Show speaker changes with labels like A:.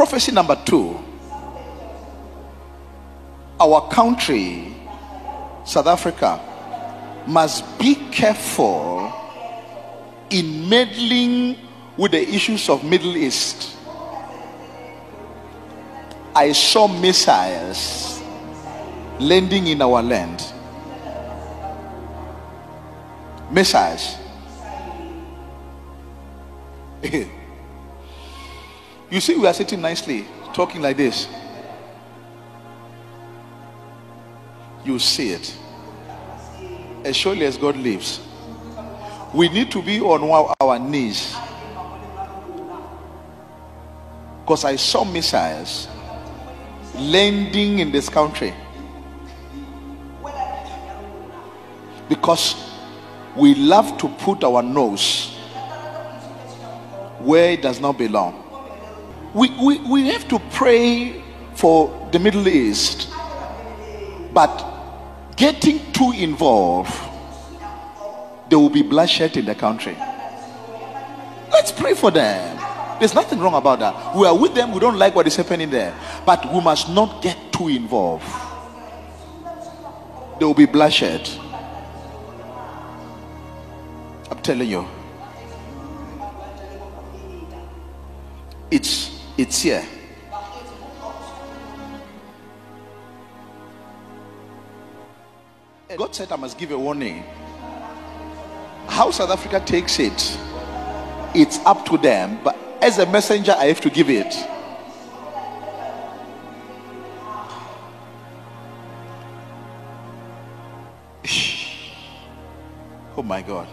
A: Prophecy number two our country, South Africa, must be careful in meddling with the issues of Middle East. I saw missiles landing in our land. Missiles. you see, we are sitting nicely, talking like this. You see it. As surely as God lives, we need to be on our- knees. Because I saw missiles landing in this country. Because we love to put our nose where it does not belong. We, we, we have to pray for the Middle East, but getting too involved, there will be bloodshed in the country. Let's pray for them. There's nothing wrong about that. We are with them, we don't like what is happening there, but we must not get too involved. There will be bloodshed. I'm telling you. It's it's here. God said I must give a warning. How South Africa takes it, it's up to them. But as a messenger, I have to give it. Oh my God.